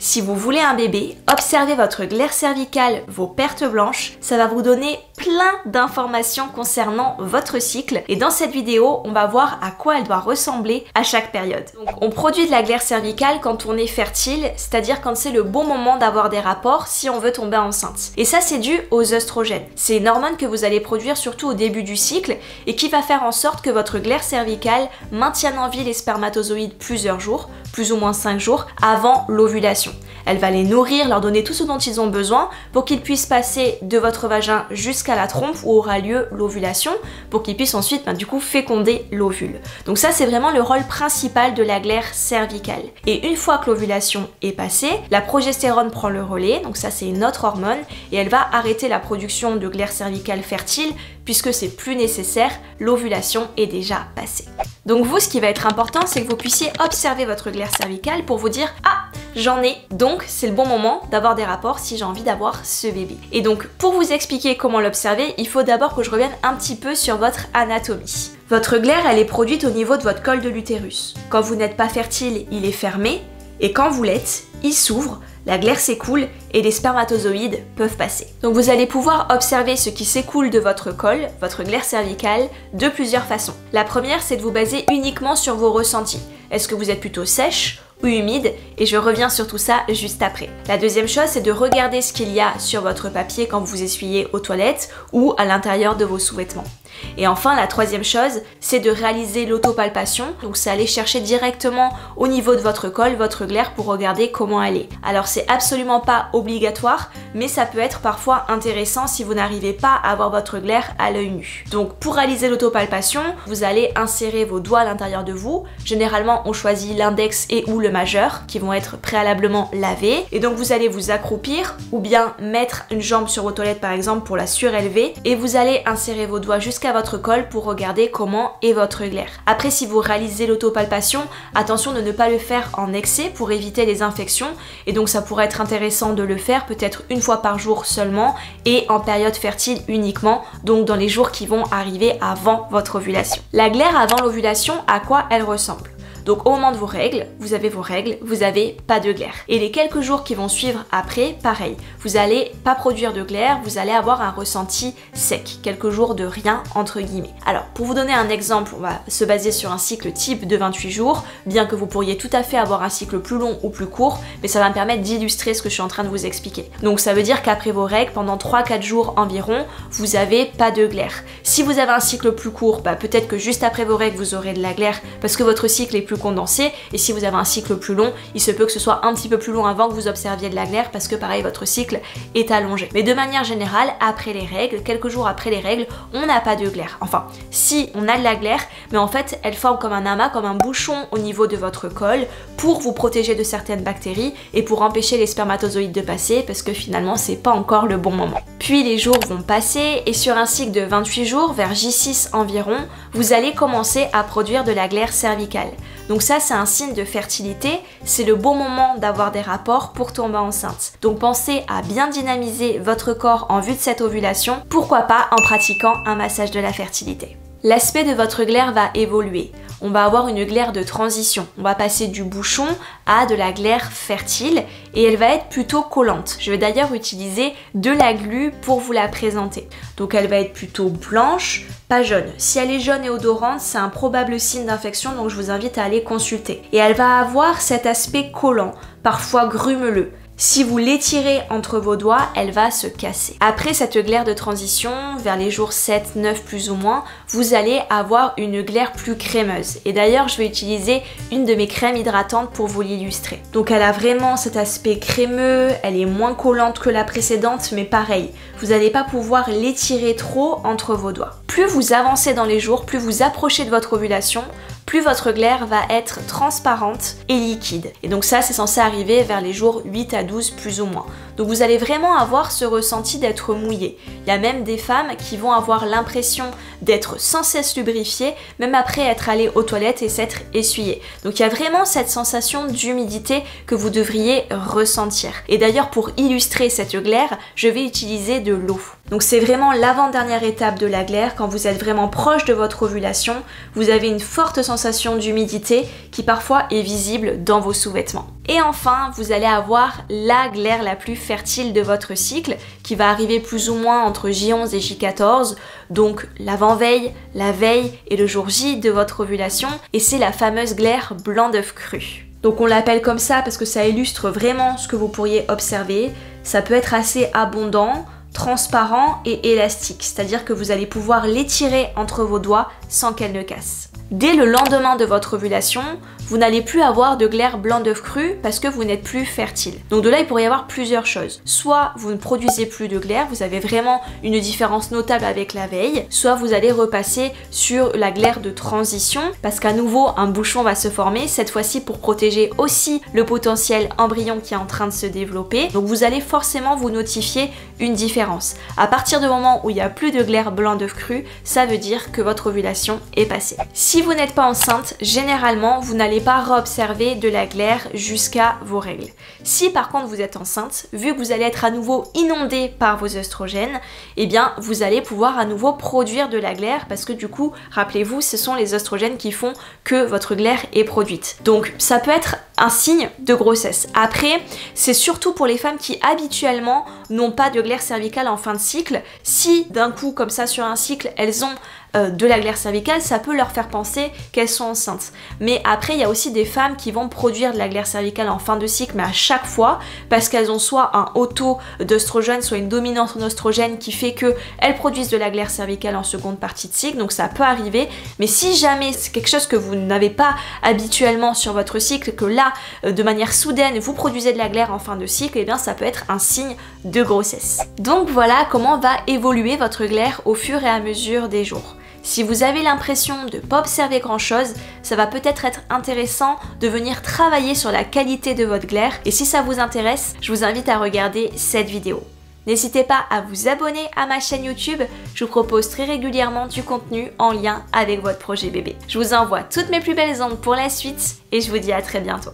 Si vous voulez un bébé, observez votre glaire cervicale, vos pertes blanches, ça va vous donner plein d'informations concernant votre cycle et dans cette vidéo, on va voir à quoi elle doit ressembler à chaque période. Donc, on produit de la glaire cervicale quand on est fertile, c'est-à-dire quand c'est le bon moment d'avoir des rapports si on veut tomber enceinte. Et ça c'est dû aux oestrogènes. C'est une hormone que vous allez produire surtout au début du cycle et qui va faire en sorte que votre glaire cervicale maintienne en vie les spermatozoïdes plusieurs jours, plus ou moins 5 jours, avant l'ovulation. Elle va les nourrir, leur donner tout ce dont ils ont besoin pour qu'ils puissent passer de votre vagin jusqu'à la trompe où aura lieu l'ovulation, pour qu'ils puissent ensuite ben, du coup féconder l'ovule. Donc ça c'est vraiment le rôle principal de la glaire cervicale. Et une fois que l'ovulation est passée, la progestérone prend le relais, donc ça c'est une autre hormone, et elle va arrêter la production de glaire cervicale fertile puisque c'est plus nécessaire, l'ovulation est déjà passée. Donc vous, ce qui va être important, c'est que vous puissiez observer votre glaire cervicale pour vous dire « Ah, j'en ai, donc c'est le bon moment d'avoir des rapports si j'ai envie d'avoir ce bébé. » Et donc, pour vous expliquer comment l'observer, il faut d'abord que je revienne un petit peu sur votre anatomie. Votre glaire, elle est produite au niveau de votre col de l'utérus. Quand vous n'êtes pas fertile, il est fermé, et quand vous l'êtes, il s'ouvre, la glaire s'écoule et les spermatozoïdes peuvent passer. Donc vous allez pouvoir observer ce qui s'écoule de votre col, votre glaire cervicale, de plusieurs façons. La première, c'est de vous baser uniquement sur vos ressentis. Est-ce que vous êtes plutôt sèche ou humide et je reviens sur tout ça juste après. La deuxième chose, c'est de regarder ce qu'il y a sur votre papier quand vous essuyez aux toilettes ou à l'intérieur de vos sous-vêtements. Et enfin, la troisième chose, c'est de réaliser l'autopalpation. Donc c'est aller chercher directement au niveau de votre col, votre glaire pour regarder comment elle est. Alors c'est absolument pas obligatoire, mais ça peut être parfois intéressant si vous n'arrivez pas à avoir votre glaire à l'œil nu. Donc pour réaliser l'autopalpation, vous allez insérer vos doigts à l'intérieur de vous. Généralement, on choisit l'index et ou le majeur qui vont être préalablement lavés. Et donc vous allez vous accroupir ou bien mettre une jambe sur vos toilettes par exemple pour la surélever et vous allez insérer vos doigts jusqu'à votre col pour regarder comment est votre glaire. Après, si vous réalisez l'autopalpation, attention de ne pas le faire en excès pour éviter les infections et donc ça pourrait être intéressant de le faire peut-être une fois par jour seulement et en période fertile uniquement, donc dans les jours qui vont arriver avant votre ovulation. La glaire avant l'ovulation, à quoi elle ressemble? Donc au moment de vos règles, vous avez vos règles, vous avez pas de glaire. Et les quelques jours qui vont suivre après, pareil. Vous allez pas produire de glaire, vous allez avoir un ressenti sec. Quelques jours de rien entre guillemets. Alors pour vous donner un exemple, on va se baser sur un cycle type de 28 jours, bien que vous pourriez tout à fait avoir un cycle plus long ou plus court, mais ça va me permettre d'illustrer ce que je suis en train de vous expliquer. Donc ça veut dire qu'après vos règles, pendant 3-4 jours environ, vous avez pas de glaire. Si vous avez un cycle plus court, bah, peut-être que juste après vos règles, vous aurez de la glaire parce que votre cycle est plus condensé et si vous avez un cycle plus long, il se peut que ce soit un petit peu plus long avant que vous observiez de la glaire parce que pareil votre cycle est allongé. Mais de manière générale, après les règles, quelques jours après les règles, on n'a pas de glaire. Enfin, si on a de la glaire, mais en fait elle forme comme un amas, comme un bouchon au niveau de votre col pour vous protéger de certaines bactéries et pour empêcher les spermatozoïdes de passer parce que finalement c'est pas encore le bon moment. Puis les jours vont passer et sur un cycle de 28 jours, vers J6 environ, vous allez commencer à produire de la glaire cervicale. Donc ça, c'est un signe de fertilité. C'est le bon moment d'avoir des rapports pour tomber enceinte. Donc pensez à bien dynamiser votre corps en vue de cette ovulation. Pourquoi pas en pratiquant un massage de la fertilité. L'aspect de votre glaire va évoluer. On va avoir une glaire de transition. On va passer du bouchon à de la glaire fertile et elle va être plutôt collante. Je vais d'ailleurs utiliser de la glu pour vous la présenter. Donc elle va être plutôt blanche, pas jaune. Si elle est jaune et odorante, c'est un probable signe d'infection donc je vous invite à aller consulter. Et elle va avoir cet aspect collant, parfois grumeleux. Si vous l'étirez entre vos doigts, elle va se casser. Après cette glaire de transition, vers les jours 7, 9 plus ou moins, vous allez avoir une glaire plus crémeuse. Et d'ailleurs, je vais utiliser une de mes crèmes hydratantes pour vous l'illustrer. Donc elle a vraiment cet aspect crémeux, elle est moins collante que la précédente, mais pareil, vous n'allez pas pouvoir l'étirer trop entre vos doigts. Plus vous avancez dans les jours, plus vous approchez de votre ovulation, plus votre glaire va être transparente et liquide. Et donc ça, c'est censé arriver vers les jours 8 à 12 plus ou moins. Donc vous allez vraiment avoir ce ressenti d'être mouillé. Il y a même des femmes qui vont avoir l'impression d'être sans cesse lubrifiées, même après être allées aux toilettes et s'être essuyées. Donc il y a vraiment cette sensation d'humidité que vous devriez ressentir. Et d'ailleurs pour illustrer cette glaire, je vais utiliser de l'eau. Donc c'est vraiment l'avant-dernière étape de la glaire. Quand vous êtes vraiment proche de votre ovulation, vous avez une forte sensation d'humidité qui parfois est visible dans vos sous-vêtements. Et enfin, vous allez avoir la glaire la plus fertile de votre cycle qui va arriver plus ou moins entre J11 et J14, donc l'avant-veille, la veille et le jour J de votre ovulation. Et c'est la fameuse glaire blanc d'œuf cru. Donc on l'appelle comme ça parce que ça illustre vraiment ce que vous pourriez observer. Ça peut être assez abondant, transparent et élastique, c'est-à-dire que vous allez pouvoir l'étirer entre vos doigts sans qu'elle ne casse. Dès le lendemain de votre ovulation, vous n'allez plus avoir de glaire blanc d'œuf cru parce que vous n'êtes plus fertile. Donc de là, il pourrait y avoir plusieurs choses. Soit vous ne produisez plus de glaire, vous avez vraiment une différence notable avec la veille, soit vous allez repasser sur la glaire de transition parce qu'à nouveau, un bouchon va se former, cette fois-ci pour protéger aussi le potentiel embryon qui est en train de se développer. Donc vous allez forcément vous notifier une différence. À partir du moment où il n'y a plus de glaire blanc d'œuf cru, ça veut dire que votre ovulation est passée. Si vous n'êtes pas enceinte, généralement, vous n'allez pas observer de la glaire jusqu'à vos règles. Si par contre vous êtes enceinte, vu que vous allez être à nouveau inondé par vos oestrogènes, eh bien vous allez pouvoir à nouveau produire de la glaire parce que du coup, rappelez-vous, ce sont les oestrogènes qui font que votre glaire est produite. Donc ça peut être un signe de grossesse. Après, c'est surtout pour les femmes qui habituellement n'ont pas de glaire cervicale en fin de cycle. Si d'un coup, comme ça sur un cycle, elles ont euh, de la glaire cervicale, ça peut leur faire penser qu'elles sont enceintes. Mais après, il y a aussi des femmes qui vont produire de la glaire cervicale en fin de cycle, mais à chaque fois, parce qu'elles ont soit un haut taux d'oestrogène, soit une dominance en oestrogène qui fait qu'elles produisent de la glaire cervicale en seconde partie de cycle, donc ça peut arriver. Mais si jamais c'est quelque chose que vous n'avez pas habituellement sur votre cycle, que là, euh, de manière soudaine, vous produisez de la glaire en fin de cycle, et eh bien ça peut être un signe de grossesse. Donc voilà comment va évoluer votre glaire au fur et à mesure des jours. Si vous avez l'impression de ne pas observer grand chose, ça va peut-être être intéressant de venir travailler sur la qualité de votre glaire et si ça vous intéresse, je vous invite à regarder cette vidéo. N'hésitez pas à vous abonner à ma chaîne YouTube, je vous propose très régulièrement du contenu en lien avec votre projet bébé. Je vous envoie toutes mes plus belles ondes pour la suite et je vous dis à très bientôt.